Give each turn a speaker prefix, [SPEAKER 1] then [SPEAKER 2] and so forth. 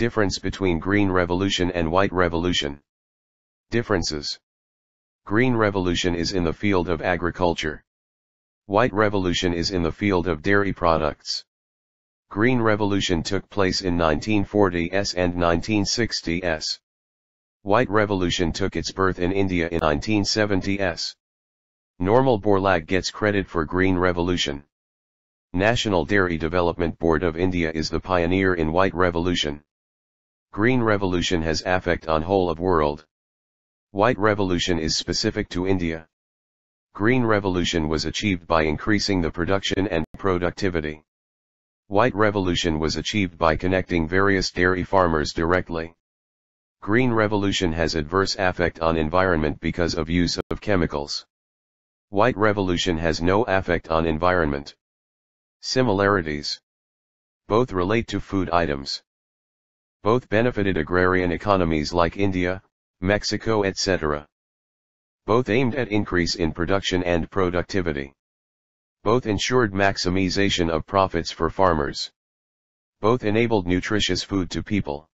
[SPEAKER 1] Difference between Green Revolution and White Revolution. Differences. Green Revolution is in the field of agriculture. White Revolution is in the field of dairy products. Green Revolution took place in 1940s and 1960s. White Revolution took its birth in India in 1970s. Norman Borlaug gets credit for Green Revolution. National Dairy Development Board of India is the pioneer in White Revolution. Green Revolution has effect on whole of world. White Revolution is specific to India. Green Revolution was achieved by increasing the production and productivity. White Revolution was achieved by connecting various dairy farmers directly. Green Revolution has adverse effect on environment because of use of chemicals. White Revolution has no effect on environment. Similarities. Both relate to food items. Both benefited agrarian economies like India, Mexico etc. Both aimed at increase in production and productivity. Both ensured maximization of profits for farmers. Both enabled nutritious food to people.